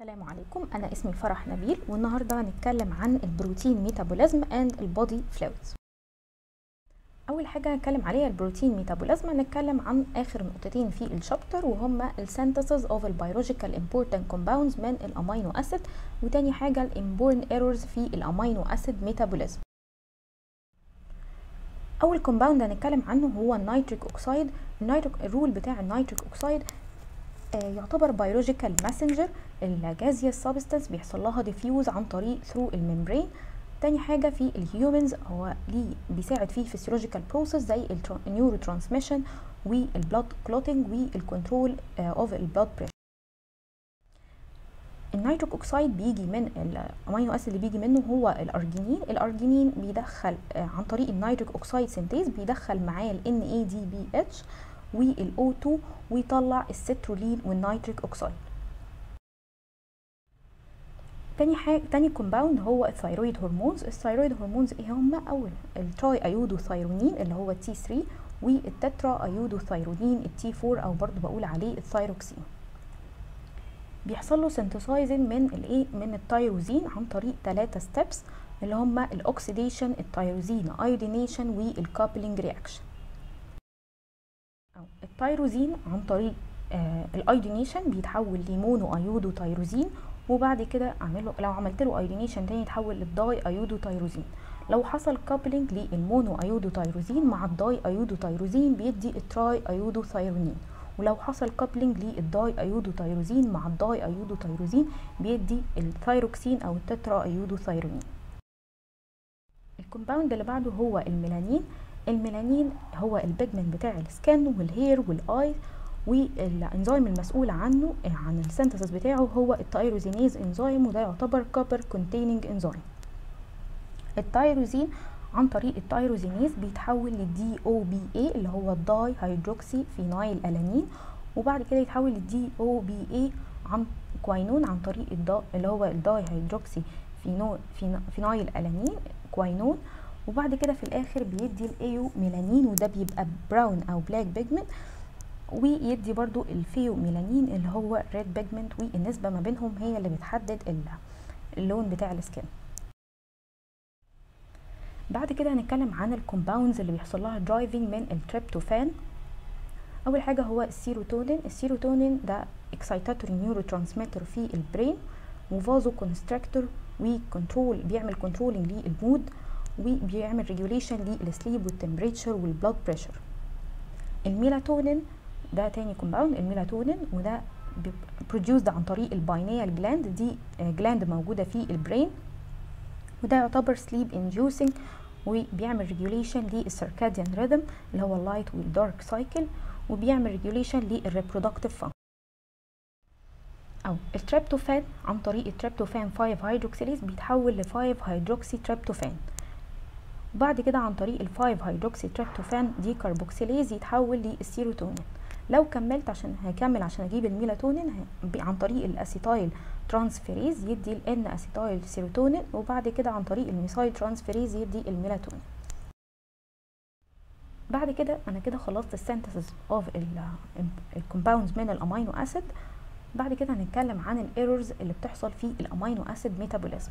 السلام عليكم. أنا اسمي فرح نبيل والنهاردة هنتكلم عن ال protein metabolism and ال body fluids أول حاجة هنتكلم عليها ال protein metabolism هنتكلم عن آخر نقطتين في ال chapter وهما ال synthesis of ال biological important compounds من ال amino acid وتاني حاجة ال inborn errors في ال amino acid metabolism. أول compound هنتكلم عنه هو ال nitric oxide ال nitric ال role بتاع ال nitric oxide يعتبر biological messenger ال gaseous substance بيحصل لها diffuse عن طريق through ال membrane تاني حاجة في ال humans هو ليه بيساعد في physiological process زي النيورو ترانسميشن والبلاد كلوتنج والكنترول اوف البلاد بريشر النيتريك اوكسيد بيجي من ال amino acid اللي بيجي منه هو ال arginine ال arginine بيدخل عن طريق ال nitric oxide synthase بيدخل معاه ال NADPH وال O2 ويطلع ال citrulline وال nitric oxide. تاني حاجة تاني compound هو ال thyroid hormones. ال thyroid hormones إيه هما؟ اول ال triiodo اللي هو T3 وال tetraiodothyronine ال T4 أو برضو بقول عليه الثايروكسين بيحصل له synthesizing من الايه من التيروزين عن طريق ثلاثة steps اللي هما ال oxidation ال tyrosine iodination وال coupling reaction التيروزين عن طريق آه ال iodination بيتحول ل monoiodotyrosine وبعد كده أعمل له لو عملت له iodination تاني يتحول لل diiodotyrosine لو حصل coupling لل monoiodotyrosine مع ال diiodotyrosine بيدي ال triiodothyronine ولو حصل coupling لل diiodotyrosine مع ال diiodotyrosine بيدي الثايروكسين أو ال tetraiodothyronine ال compound اللي بعده هو الميلانين. الميلانين هو ال pigment بتاع السكن والهير والآي والإنزيم المسؤول عنه عن ال synthesis بتاعه هو ال tyrosinase enzyme وده يعتبر copper containing enzyme. ال tyrosine عن طريق ال tyrosinase بيتحول للدي أو بي اي اللي هو ال dihydroxyphenylalanine وبعد كده يتحول للدي أو بي اي عن quinone عن طريق الدا اللي هو ال dihydroxy phenylalanine quinone وبعد كده في الآخر بيدي ال eumelanin وده بيبقى brown أو black pigment ويدي برضو ال pheomelanin اللي هو red pigment والنسبة ما بينهم هي اللي بتحدد اللون بتاع ال skin بعد كده هنتكلم عن ال compounds اللي بيحصل لها deriving من التريبتوفان أول حاجة هو ال serotonin. ال serotonin ده excitatory neurotransmitter في ال brain و vasoconstrictor و control بيعمل controlling لل mood. وبيعمل ريجوليشن للسليب والتمبريتشر والبلاد بريشر الميلاتونين ده تاني compound ال melatonin وده produced عن طريق ال pineal gland دي gland موجودة في ال brain وده يعتبر sleep inducing وبيعمل regulation لل circadian rhythm اللي هو ال light وال dark cycle وبيعمل regulation لل reproductive function أو التريبتوفان عن طريق التريبتوفان 5 hydroxylase بيتحول ل 5 hydroxytryptophan وبعد كده عن طريق ال 5 hydroxytryptophan decarboxylase يتحول للسيروتونين. لو كملت عشان هكمل عشان أجيب الميلاتونين عن طريق ال acetyltransferase يدي ال N-acetylserotonin وبعد كده عن طريق ال methyltransferase يدي الميلاتونين. بعد كده أنا كده خلصت ال synthesis of ال compounds من ال amino acid بعد كده هنتكلم عن ال errors اللي بتحصل في ال amino acid metabolism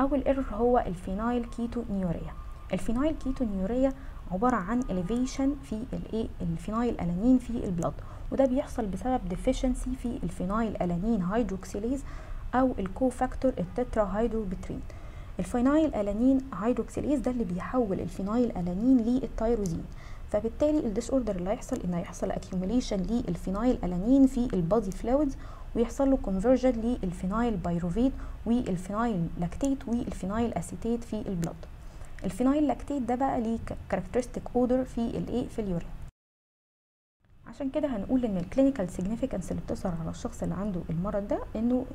أول error هو ال phenylketonuria ال phenylketonuria عبارة عن elevation في الايه الفينايل الانين في ال blood وده بيحصل بسبب deficiency في ال phenylalanine hydroxylase أو ال cofactor ال tetrahydrobiopterin ال phenylalanine hydroxylase ده اللي بيحول ال phenylalanine لل tyrosine فبالتالي ال disorder اللي هيحصل إن هيحصل accumulation للفينايل الانين في ال body fluids ويحصل له conversion لل phenylpyruvate وال phenyllactate وال phenylacetate في ال blood ال phenyllactate ده بقى ليه characteristic odor في الايه في ال urine عشان كده هنقول إن ال clinical significance اللي بتظهر على الشخص اللي عنده المرض ده إنه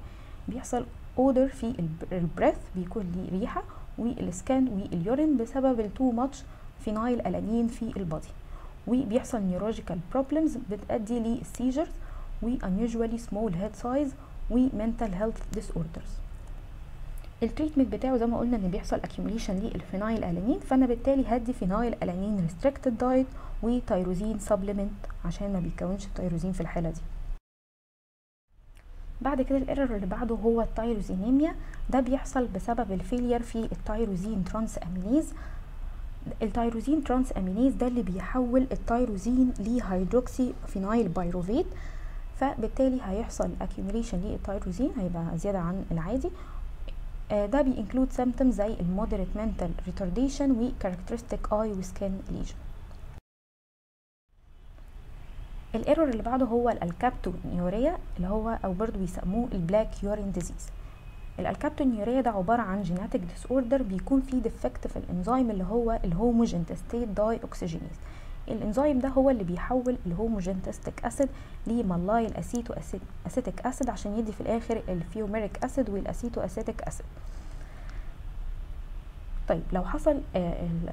بيحصل odor في ال breath بيكون ليه ريحة وال skin وال urine بسبب ال too much phenylalanine في ال body وبيحصل neurological problems بتؤدي لل seizures unusually small head size و mental health disorders. ال treatment بتاعه زي ما قلنا إن بيحصل accumulation للفينايل الانين فأنا بالتالي هدي phenylalanine restricted diet و tyrosine supplement عشان ما بيتكونش التيروزين في الحالة دي. بعد كده ال error اللي بعده هو ال tyrosinemia ده بيحصل بسبب ال failure في ال tyrosine transaminase ال tyrosine transaminase ده اللي بيحول ال tyrosine ل hydroxyphenylpyruvate فبالتالي هيحصل accumulation للتايروزين هيبقى زيادة عن العادي. ده ب include symptoms زي ال moderate mental retardation و characteristic eye و skin lesion. ال error اللي بعده هو ال alkaptonuria اللي هو أو برضه بيسموه ال black urine disease ال alkaptonuria ده عبارة عن genetic disorder بيكون فيه defect في الانزيم اللي هو ال homogentisate dioxygenase الإنزيم ده هو اللي بيحول ال homogentisic acid ل maleylacetoacetic acid عشان يدي في الآخر ال fumaric acid وال acetoacetic acid. طيب لو حصل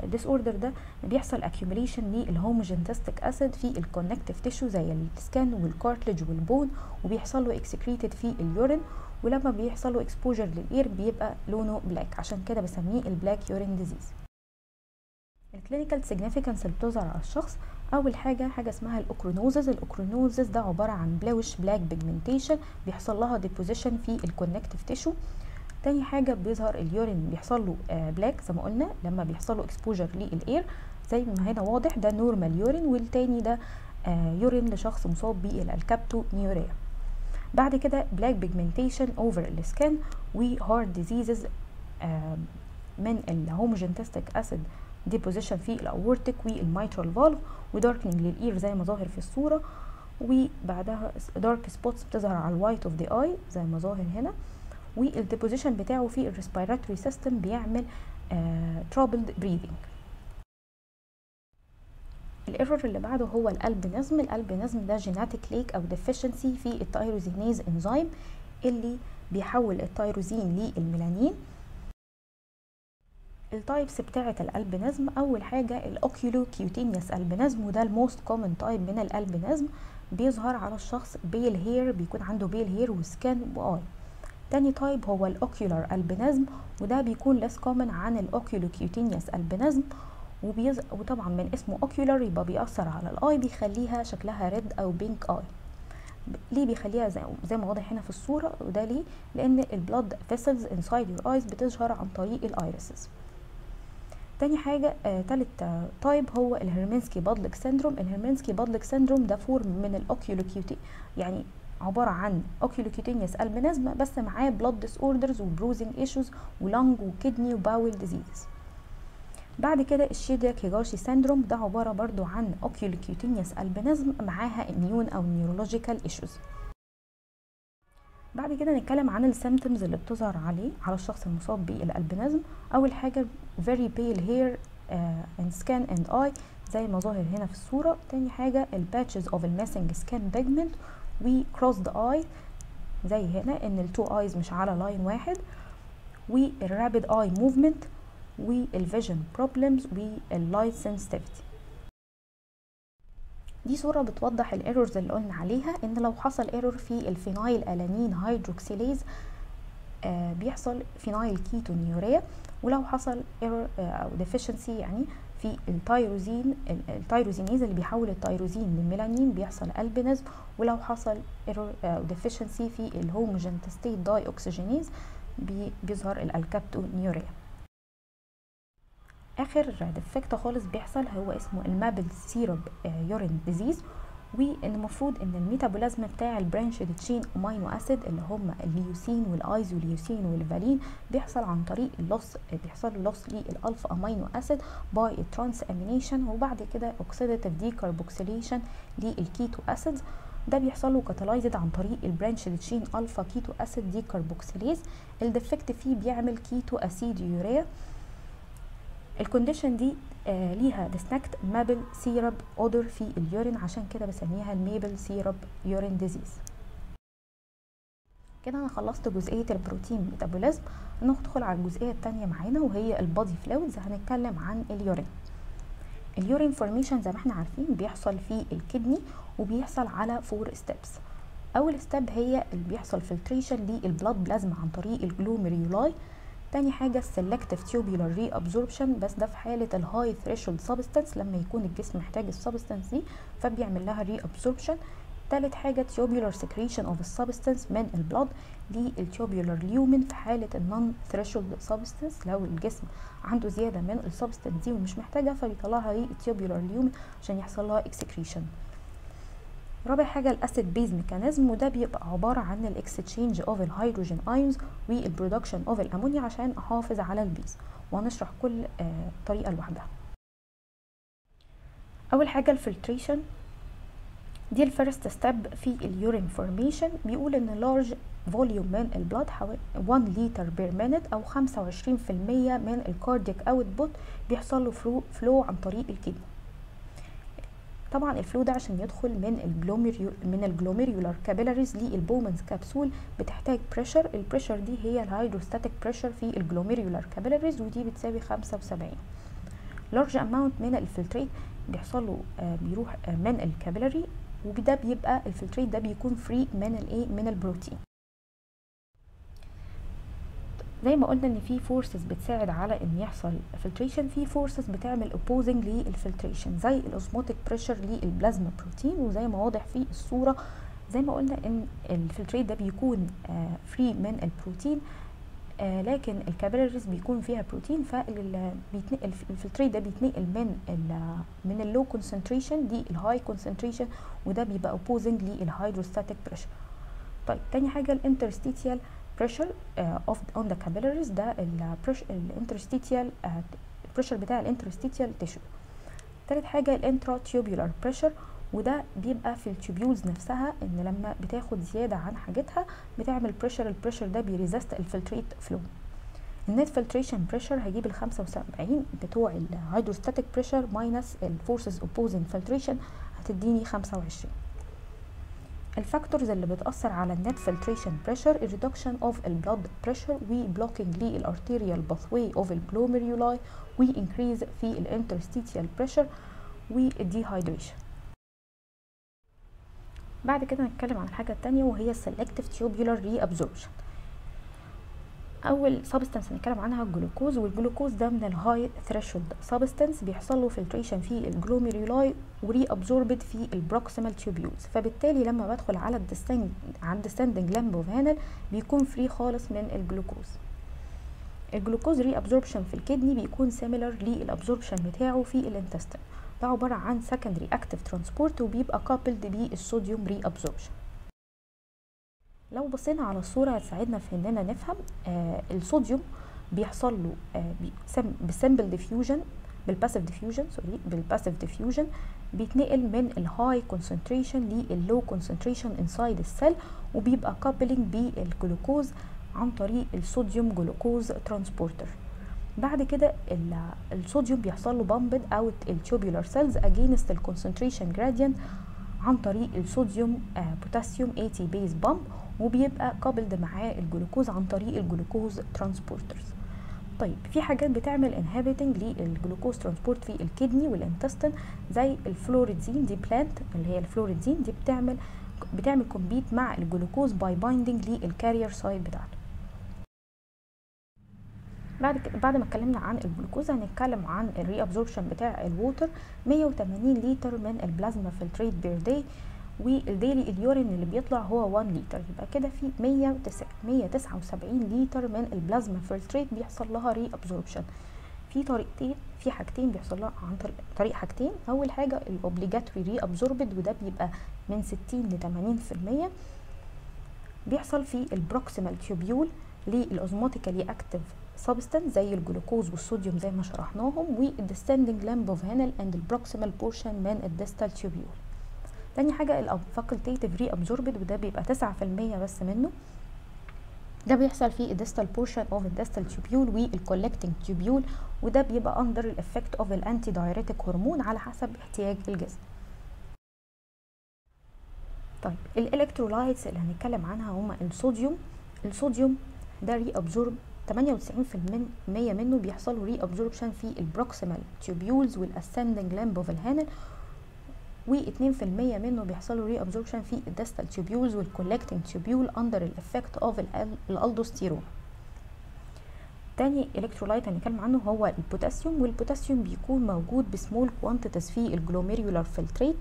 ال disorder ده بيحصل accumulation لل homogentisic acid في ال connective tissue زي ال skin وال cartilage وال bone وبيحصل له excreted في ال urine ولما بيحصل له exposure لل air بيبقى لونه black عشان كده بسميه ال black urine disease ال clinical significance اللي بتظهر على الشخص. أول حاجة حاجة اسمها ال ochronosis ال ochronosis ده عبارة عن bluish black pigmentation بيحصل لها deposition في ال connective tissue تاني حاجة بيظهر ال urine بيحصل له آه black زي ما قلنا لما بيحصل له exposure لل air زي ما هنا واضح ده normal urine والتاني ده آه urine لشخص مصاب ب alkaptonuria بعد كده black pigmentation over ال skin و heart diseases من ال homogentisic acid deposition في الاورتيك والميترال فالف وداركنينج للإير زي ما ظاهر في الصورة وبعدها dark spots بتظهر على ال white of the eye زي ما ظاهر هنا وال deposition بتاعه في ال respiratory system بيعمل troubled breathing ال error اللي بعده هو ال albinism ال albinism ده genetic lack أو deficiency في ال tyrosinase enzyme اللي بيحول ال tyrosine لل melanin. ال types بتاعة ال albinism أول حاجة ال oculocutaneous albinism وده ال most common type من ال albinism بيظهر على الشخص pale hair بيكون عنده pale hair و skin و eye. تاني type هو ال ocular albinism وده بيكون less common عن ال oculocutaneous albinism وبيز... وطبعا من اسمه ocular يبقى بيأثر على ال eye بيخليها شكلها red أو pink eye ليه بيخليها زي, زي ما واضح هنا في الصورة؟ وده ليه؟ لأن ال blood vessels inside your eyes بتظهر عن طريق ال irises تاني حاجة آه تالت آه type هو ال Hermansky-Pudlak syndrome. ال Hermansky-Pudlak syndrome ده form من ال oculocuta. يعني عبارة عن oculocutaneous albinism بس معاه blood disorders و bruising issues و lung و kidney و bowel diseases بعد كده ال Chediak-Higashi syndrome ده عبارة برضو عن oculocutaneous albinism معاها immune أو neurological issues بعد كده نتكلم عن ال symptoms اللي بتظهر عليه على الشخص المصاب بال albinism أول حاجة very pale hair uh, and skin and eye زي ما ظاهر هنا في الصورة. تاني حاجة ال patches of ال missing skin pigment و crossed eye زي هنا إن ال two eyes مش على line واحد. وال rapid eye movement وال vision problems وال light sensitivity دي صورة بتوضح ال errors اللي قلنا عليها إن لو حصل error في ال phenylalanine hydroxylase آه بيحصل phenylketonuria ولو حصل error آه أو deficiency يعني في ال tyrosine ال tyrosinase اللي بيحول ال tyrosine لل melanin بيحصل albinism ولو حصل error أو deficiency في ال homogentisate dioxygenase بي بيظهر ال alkaptonuria آخر defect خالص بيحصل هو اسمه ال maple syrup urine disease وان المفروض إن ال metabolism بتاع ال branched chain amino acid اللي هم ال leucine وال isoleucine وال valine بيحصل عن طريق ال loss بيحصل loss لل alpha amino acid by ال transamination وبعد كده oxidative decarboxylation لل keto acids ده بيحصل له catalyzed عن طريق ال branched chain alpha keto acid decarboxylase ال defect فيه بيعمل ketoaciduria ال condition دي آه ليها distinct maple syrup odor في ال urine عشان كده بسميها ال maple syrup urine disease كده أنا خلصت جزئية ال protein metabolism ندخل على الجزئية الثانية معانا وهي ال body fluids هنتكلم عن ال urine. ال urine formation زي ما إحنا عارفين بيحصل في ال kidney وبيحصل على four steps أول step هي اللي بيحصل filtration لل blood plasma عن طريق ال glomeruli تاني حاجة ال selective tubular reabsorption بس ده في حالة ال high threshold substance لما يكون الجسم محتاج ال substance دي فبيعمل لها reabsorption تالت حاجة tubular secretion of substance من ال blood لل tubular lumen في حالة ال non threshold substance. لو الجسم عنده زيادة من ال substance دي ومش محتاجها فبيطلعها لل tubular lumen عشان يحصل لها excretion. رابع حاجة ال acid base mechanism وده بيبقى عبارة عن الاكستشينج اوف الهيدروجين ايونز والبرودكشن اوف الامونيا عشان أحافظ على ال base وهنشرح كل آه طريقة لوحدها. أول حاجة ال filtration. دي ال first step في ال urine formation بيقول إن large volume من ال blood حوالي 1 liter per minute أو 25% من ال cardiac output بيحصل له flow عن طريق ال kidney طبعا ال flow ده عشان يدخل من ال glomeru من ال glomerular capillaries لل Bowman's capsule بتحتاج pressure ال pressure دي هي ال hydrostatic pressure في ال glomerular capillaries ودي بتساوي 75 large amount من ال filtrate بيحصل له آه بيروح آه من ال capillary وده بيبقى ال filtrate ده بيكون free من الايه من البروتين. زي ما قلنا إن في forces بتساعد على إن يحصل filtration في forces بتعمل opposing لل filtration زي ال osmotic pressure لل plasma protein وزي ما واضح في الصورة زي ما قلنا إن ال filtrate ده بيكون free آه من البروتين آه لكن الكابيلاريز بيكون فيها بروتين فالفلتريت ده بيتنقل من من اللو كونسنتريشن دي الهاي كونسنتريشن وده بيبقى اوبوزنج للهيدروستاتيك بريشر طيب تاني حاجة الانترستيتيال uh, of on the capillaries ده الانترستيتيال البريشر بتاع الانترستيتيال تيشو تالت حاجة الانترا تيوبولار بريشر وده بيبقى في التوبيولز نفسها إن لما بتاخد زيادة عن حاجتها بتعمل بريشر البريشر ده بيريزست الفلتريت فلو النت فلتريشن بريشر هجيب ال 75 بتوع ال hydrostatic pressure minus ال forces opposing filtration هتديني 25 ال factors اللي بتأثر على النت فلتريشن بريشر الريدكشن اوف البلاد بريشر وبلوكينج للارتيريال باثواي اوف الجلوميرولاي وانكريز في الانترستيتيال بريشر والديهايدريشن بعد كده نتكلم عن الحاجة التانية وهي ال selective tubular reabsorption أول substance هنتكلم عنها الجلوكوز والجلوكوز ده من ال high threshold substance بيحصل له filtration في ال glomeruli و reabsorbed في ال proximal tubules فبالتالي لما بدخل على ال descending and ascending limb of Henle بيكون free خالص من الجلوكوز ال glucose reabsorption في ال kidney بيكون similar لل absorption بتاعه في ال intestine ده عبارة عن secondary active transport وبيبقى coupled بال sodium reabsorption لو بصينا على الصورة هتساعدنا في إننا نفهم آه الصوديوم بيحصل له آه ب simple diffusion بال passive diffusion sorry بال passive diffusion بيتنقل من ال high concentration لل low concentration inside ال cell وبيبقى coupling بالجلوكوز عن طريق ال sodium glucose transporter بعد كده الصوديوم بيحصل له pumped out ال tubular cells against ال concentration gradient عن طريق ال sodium potassium ATPase pump وبيبقى coupled معاه الجلوكوز عن طريق ال glucose transporters. طيب في حاجات بتعمل انهبيتنج للجلوكوز ترانسبورت في الكدني والانتستين زي الفلوريدزين دي بلانت اللي هي الفلوريدزين دي بتعمل بتعمل compete مع الجلوكوز by binding لل carrier site بتاعته. بعد بعد ما اتكلمنا عن الجلوكوز هنتكلم عن ال reabsorption بتاع ال water 180 لتر من ال plasma filtrate per day وال daily ال urine اللي بيطلع هو 1 لتر يبقى كده في 179 لتر من ال plasma filtrate بيحصل لها reabsorption في طريقتين في حاجتين بيحصل لها عن طريق, حاجتين. أول حاجة ال obligatory reabsorbed وده بيبقى من 60 ل 80% بيحصل في ال proximal tubule لل osmotically active substance زي الجلوكوز والصوديوم زي ما شرحناهم وال descending limb of Henle and ال proximal portion من ال distal tubule تاني حاجة ال facultative reabsorbed وده بيبقى تسعة في المية بس منه. ده بيحصل في ال distal portion of ال distal tubule وال collecting tubule وده بيبقى under ال effect of ال antidiuretic hormone على حسب احتياج الجسم. طيب ال electrolytes اللي هنتكلم عنها هما الصوديوم الصوديوم ده reabsorb 98% منه بيحصل له reabsorption في ال proximal tubules وال ascending limb of ال Henle و2% منه بيحصل له reabsorption في ال distal tubules وال collecting tubule under ال effect of ال aldosterone تاني electrolyte هنتكلم عنه هو البوتاسيوم والبوتاسيوم بيكون موجود ب small quantities في ال glomerular filtrate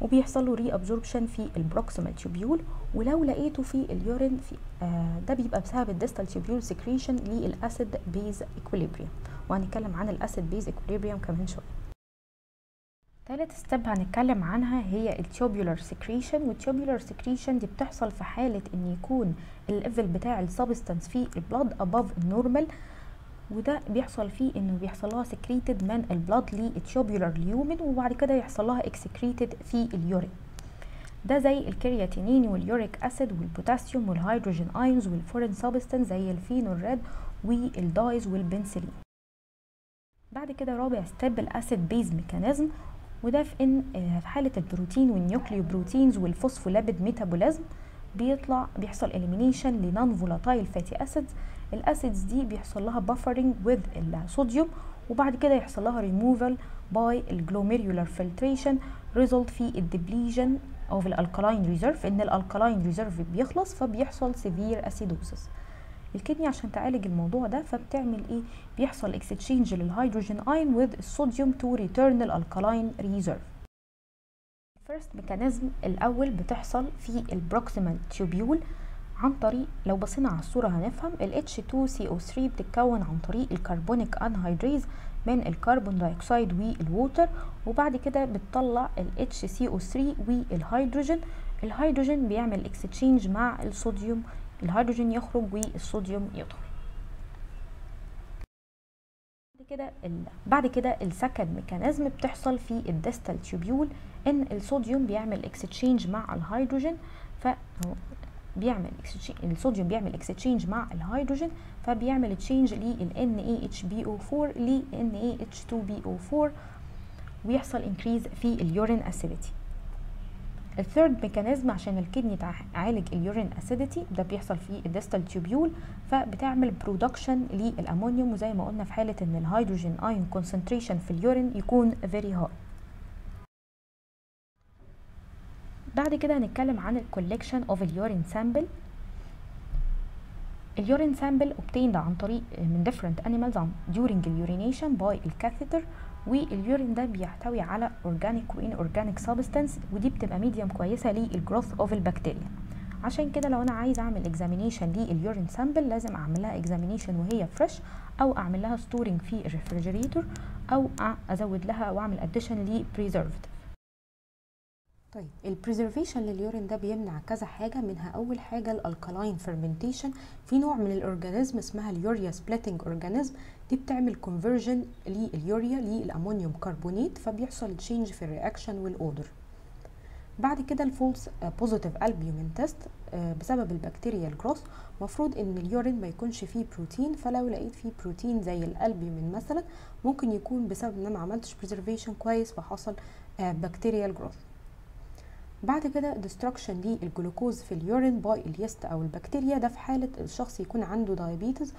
وبيحصل له reabsorption في ال proximal tubule ولو لقيته في ال urine في آه ده بيبقى بسبب ال distal tubule secretion لل acid base equilibrium وهنتكلم عن ال acid base equilibrium كمان شوية. تالت step هنتكلم عنها هي ال tubular secretion وال tubular secretion دي بتحصل في حالة إن يكون الليفل بتاع السبستانس في البلاد above النورمال وده بيحصل فيه انه بيحصل لها secreted من ال blood لل tubular lumen وبعد كده يحصل لها excreted في ال urine ده زي ال creatinine وال uric acid والبوتاسيوم وال hydrogen ions وال foreign substance زي ال phenol red وال dyes والبنسلين بعد كده رابع step ال acid base mechanism وده في إن في حالة البروتين وال nucleoproteins وال phospholipid metabolism بيطلع بيحصل elimination ل non volatile fatty acids ال acids دي بيحصل لها buffering with الصوديوم وبعد كده يحصل لها ريموفال by ال glomerular filtration result في ال depletion of ال alkaline reserve إن ال alkaline reserve بيخلص فبيحصل severe acidosis ال kidney عشان تعالج الموضوع ده فبتعمل إيه؟ بيحصل exchange لل hydrogen ion with الصوديوم to return ال alkaline reserve ال first mechanism الأول بتحصل في ال proximal tubule عن طريق لو بصينا على الصورة هنفهم ال H2CO3 بتتكون عن طريق ال carbonic anhydrase من ال carbon dioxide وال water وبعد كده بتطلع ال HCO3 والهيدروجين. الهيدروجين بيعمل اكستشينج مع الصوديوم الهيدروجين يخرج والصوديوم يدخل بعد كده. بعد كده ال second mechanism بتحصل في ال distal tubule إن الصوديوم بيعمل اكستشينج مع الهيدروجين ف بيعمل الصوديوم بيعمل اكستشينج مع الهيدروجين فبيعمل change لل NaHPO4 ل NaH2PO4 ويحصل increase في ال urine acidity ال third mechanism عشان ال kidney تعالج ال urine acidity ده بيحصل في ال distal tubule فبتعمل production للأمونيوم وزي ما قلنا في حالة إن ال hydrogen ion concentration في ال urine يكون very high بعد كده هنتكلم عن ال collection of ال urine sample ال urine sample obtained عن طريق من different animals during urination by ال catheter وال urine ده بيحتوي على organic و inorganic substance ودي بتبقى medium كويسة لل growth of البكتيريا عشان كده لو أنا عايز أعمل examination لل urine sample لازم أعمل لها examination وهي fresh أو أعمل لها storing في ال refrigerator أو أزود لها وأعمل addition ل preserved طيب ال preservation لل urine ده بيمنع كذا حاجة منها أول حاجة ال alkaline fermentation في نوع من ال organism اسمها ال urea splitting organism دي بتعمل conversion لليوريا لل ammonium carbonate فبيحصل change في ال reaction وال odor بعد كده ال false positive albumin test بسبب ال bacteria growth مفروض إن ال urine ما يكونش فيه بروتين فلو لقيت فيه بروتين زي الالبيومين مثلا ممكن يكون بسبب إن أنا ما عملتش preservation كويس فحصل bacteria growth بعد كده destruction للجلوكوز في ال urine by ال yeast أو البكتيريا ده في حالة الشخص يكون عنده diabetes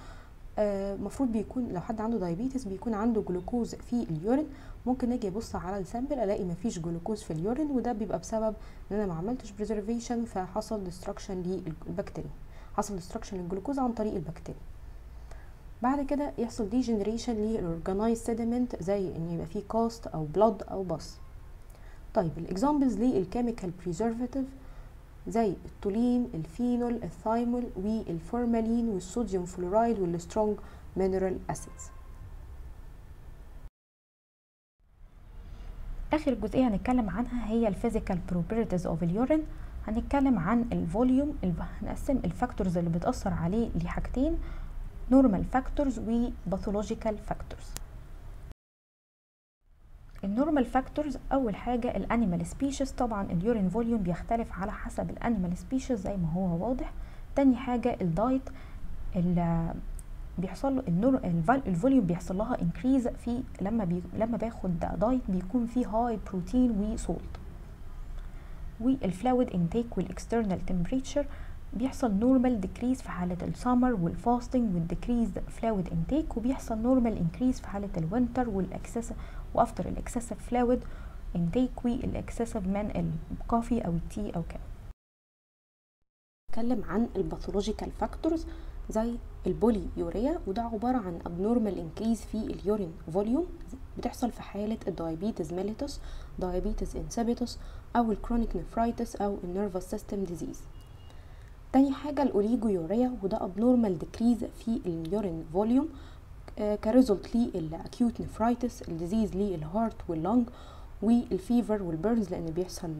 المفروض آه بيكون لو حد عنده diabetes بيكون عنده جلوكوز في ال urine. ممكن أجي ابص على ال sample ألاقي مفيش جلوكوز في اليورين وده بيبقى بسبب إن أنا ما عملتش preservation فحصل destruction للبكتيريا حصل destruction للجلوكوز عن طريق البكتيريا. بعد كده يحصل degeneration لل organized sediment زي إن يبقى فيه cast أو blood أو pus طيب الاكزامبلز للكيميكال بريزرفاتيف زي التولين الفينول الثايمول والفورمالين والصوديوم فلورايد والسترونج مينرال اسيدز آخر جزئية هنتكلم عنها هي ال physical properties of ال urine هنتكلم عن ال volume هنقسم ال factors اللي بتأثر عليه لحاجتين normal factors و pathological factors ال normal factors أول حاجة ال animal species طبعا ال urine volume بيختلف على حسب ال animal species زي ما هو واضح. تاني حاجة ال diet بيحصل له ال nor ال volume بيحصل لها increase في لما بي لما باخد diet بيكون فيه high protein و salt وال fluid intake وال external temperature بيحصل normal decrease في حالة ال summer وال fasting وال decrease fluid intake وبيحصل normal increase في حالة ال winter وال excess وافتر الاكسسيف فلويد انتيك والاكسسيف من الكوفي أو التي أو كده نتكلم عن ال pathological factors زي ال polyuria وده عبارة عن abnormal increase في ال urine volume بتحصل في حالة ال diabetes mellitus diabetes insipidus أو ال chronic nephritis أو ال nervous system disease تاني حاجة ال oliguria وده abnormal decrease في ال urine volume كريزولت للأكيوت نفرايتس الديزيز للهارت واللنج والفيفر والبيرنز لأن بيحصل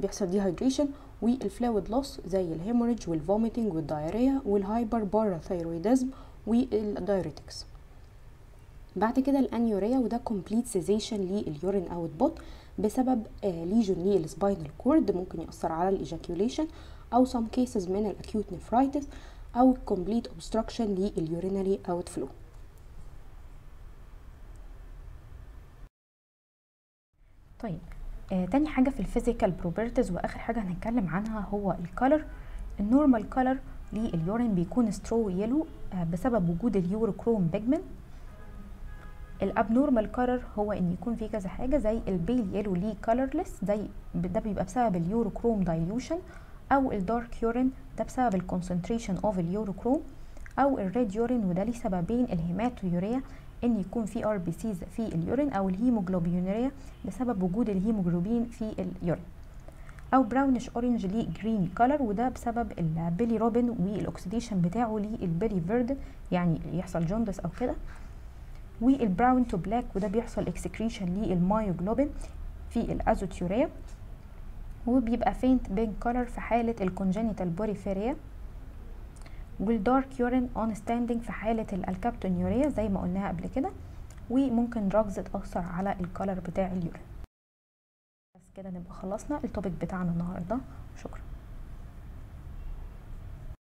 بيحصل ديهايدريشن والفلويد لوس زي الهيموريج والفوميتنج والدايريا والهايبر باراثايرويدزم والدايريتكس بعد كده ال anuria وده complete cessation لل urine output بسبب lesion لل spinal cord ممكن يأثر على ال ejaculation أو some cases من ال acute nephritis أو complete obstruction outflow طيب آه تاني حاجة في ال physical properties وآخر حاجة هنتكلم عنها هو ال color ال normal color لل urine بيكون straw yellow آه بسبب وجود ال urochrome pigment ال abnormal color هو إن يكون في كذا حاجة زي ال pale yellow ليه colorless زي ده بيبقى بسبب ال urochrome dilution أو الدارك يورين ده بسبب الكونسنتريشن اوف اليوروكروم أو الريد يورين وده ليه سببين ال hematuria إن يكون في RBCs في ال urine أو ال hemoglobinuria بسبب وجود الهيموجلوبين في ال urine أو brownish orange ليه green color وده بسبب ال bilirubin وال oxidation بتاعه للبيلي فيردن يعني يحصل jaundice أو كده. وال brown to black وده بيحصل excretion لل myoglobin في ال azoturia وبيبقى faint pink color في حالة ال congenital porphyria وال dark urine on standing في حالة ال alkaptonuria زي ما قلناها قبل كده. وممكن drugs تأثر على ال color بتاع ال urine. بس كده نبقى خلصنا ال topic بتاعنا النهارده. شكرا.